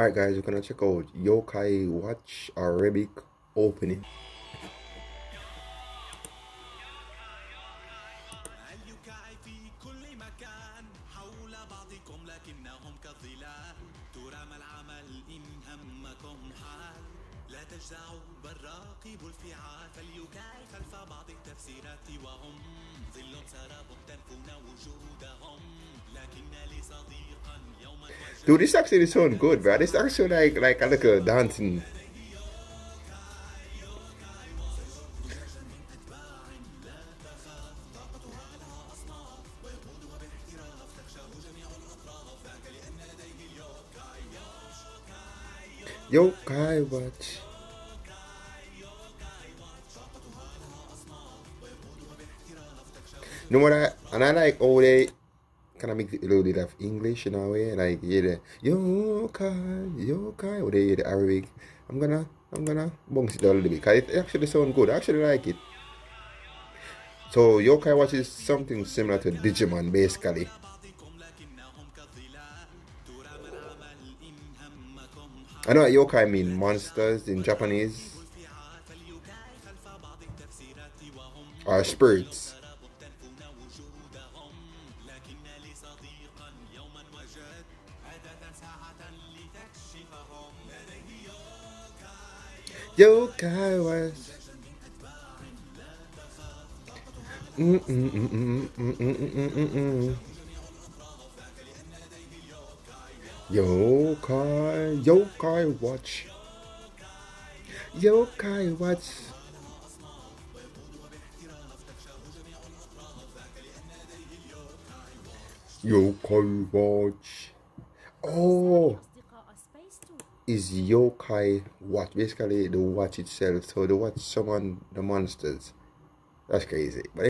Alright guys, we're gonna check out Yokai Watch Arabic opening. لا تجزعوا بل راقبوا الفعال فليكاي خلف بعض التفسيرات Dude, this actually sound good, bro. This actually like like a little dancing. Yokai Watch. You know what I and I like all they kind of make a little bit of English in a way, like yeah, the yokai, yokai, or they the Arabic. I'm gonna, I'm gonna bounce it a little bit because it actually sounds good. I actually like it. So yokai watch is something similar to Digimon, basically. I know yokai mean monsters in Japanese. Or spirits. Yokai was. Mm -mm -mm yokai, yokai watch. Yokai watch. Yokai watch. Oh is yokai watch basically the watch itself. So the watch summon the monsters. That's crazy. But